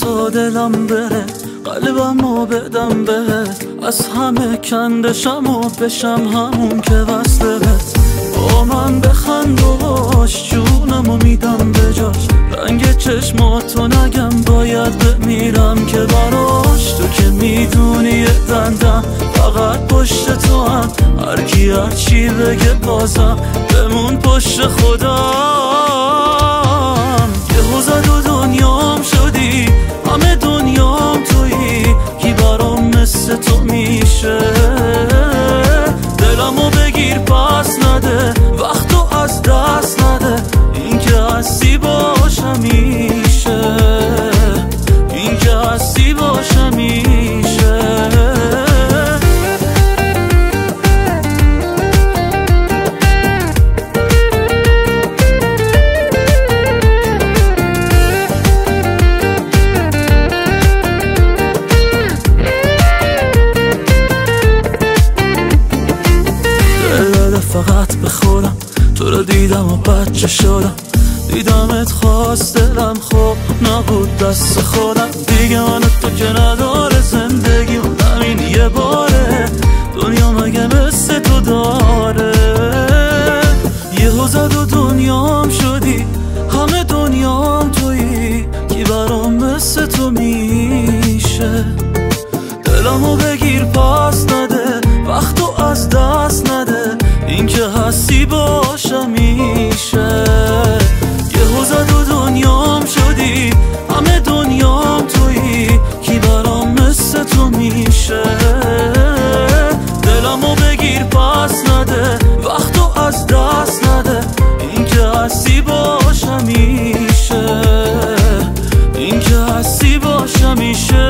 تا دلم بره قلبم و بدم بهت از همه کندشم و بشم همون که وصله بهت با من بخند و باش جونم و میدم به جاش. رنگ چشماتو نگم باید بمیرم که براش. تو که می‌دونی دندم فقط پشت تو هم هر کی هر چی بگه بازم بمون پشت خدا. همیشه این که هستی باش همیشه دل فقط به خودم تو رو دیدم و بچه شدم. دیدمت خواست دلم خوب نبود دست خودم. دیگه من تو که نداره زندگی همین یه باره. دنیا مگه مثل تو داره؟ یه زد و دنیام شدی همه دنیام تویی. کی برام مثل تو میشه؟ دلمو بگیر پاس نده وقتو از دست نده. این که هستی باشم میشه. دلمو بگیر پس نده. وقتو از دست نده. اینکه هستی باش همیشه اینکه هستی باش میشه.